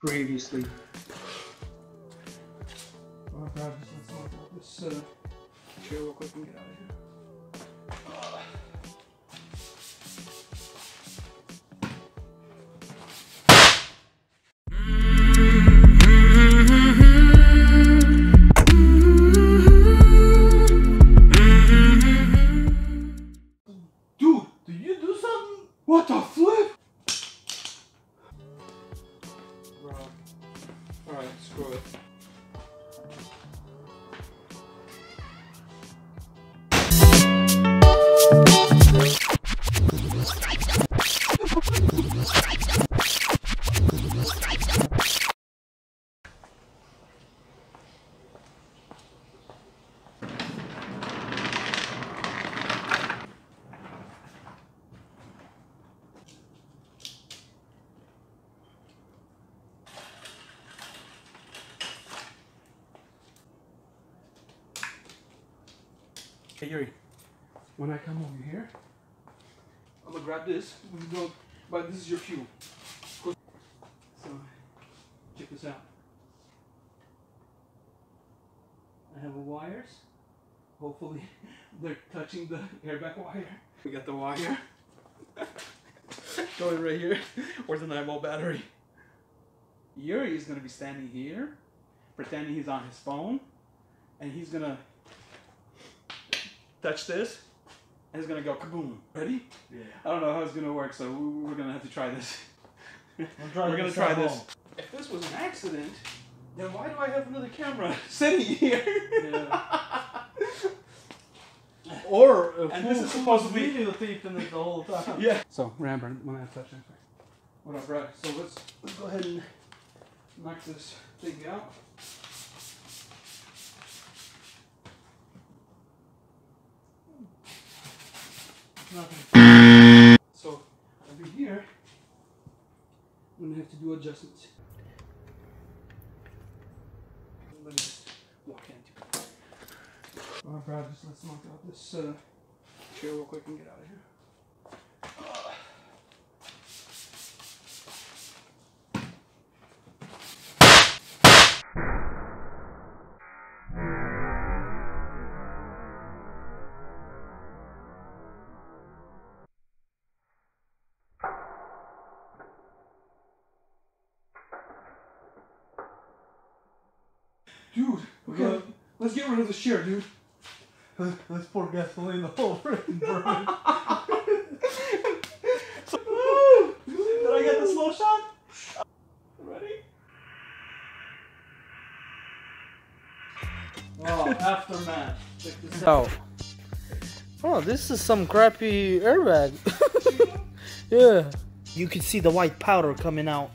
previously. Oh god, just let's knock out this uh, chair real quick and get out of here. Hey Yuri, when I come over here, I'm gonna grab this. Go, but this is your fuel. So, check this out. I have wires. Hopefully, they're touching the airbag wire. We got the wire. Going right here. Where's the 9 volt battery? Yuri is gonna be standing here, pretending he's on his phone, and he's gonna touch this, and it's gonna go kaboom. Ready? Yeah. I don't know how it's gonna work, so we- we're gonna have to try this. We're gonna try this. If this was an accident, then why do I have another camera sitting here? Or uh, And who, this is supposed to be- videotaping it the whole time. yeah. So Rambert, when I touch it. What up, bro? So let's let's go ahead and knock this thing out. So over here, I'm gonna have to do adjustments. Let me just walk into. Alright, bro, just let's knock out this uh, chair real quick and get out of here. Dude, okay, Good. let's get rid of the chair, dude. Let's pour gasoline over it and burn it. Did I get the slow shot? Ready? Oh, aftermath. Check this out. Oh, oh this is some crappy airbag. yeah. You can see the white powder coming out.